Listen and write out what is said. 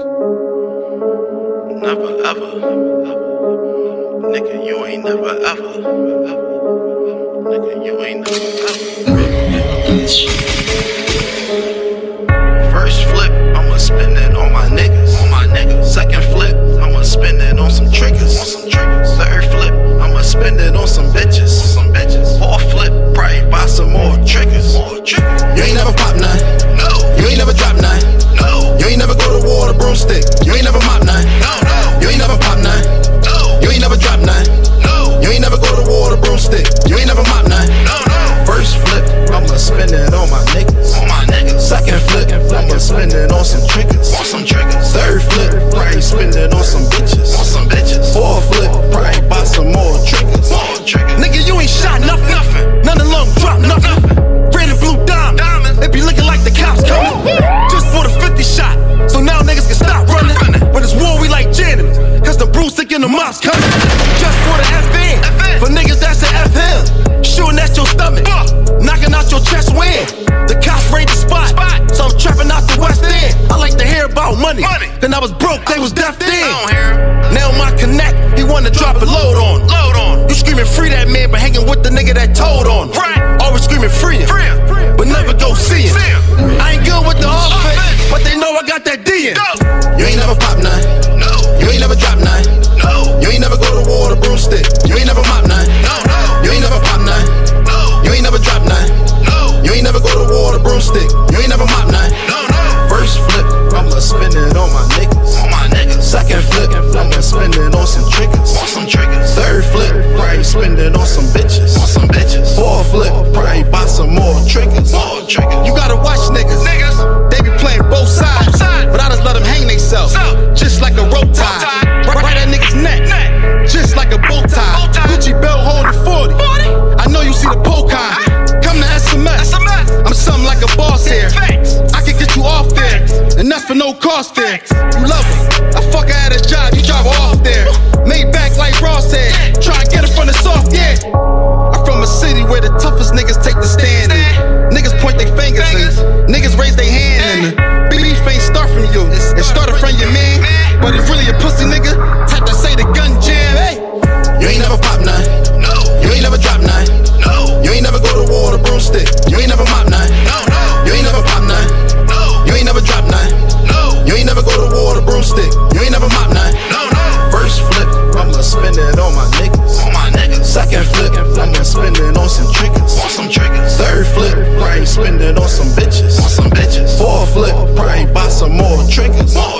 Never ever. Nigga, you ain't never ever. Nigga, you ain't never ever. First flip, I'ma spend it on my niggas. On my niggas. Second flip, I'ma spend it on some triggers. On some triggers. Third flip, I'ma spend it on some bitches. On some bitches. Fourth flip, probably buy some more triggers. More triggers. You ain't never flip. right? spend it on some bitches. drop it low. spend it on some bitches. On some bitches. Four flip, probably buy some more triggers. More triggers. You gotta watch niggas. Niggas. They be playing both sides. But I just let them hang themselves. Just like a rope tie. Right, right that nigga's neck. Just like a bow tie. Gucci belt holding ah. 40. I know you see the poke eye. Ah. Come to SMS. I'm something like a boss here. I can get you off there. And that's for no cost there. toughest niggas take the stand. bitches. Want some bitches. Four flip, pray buy some more triggers. More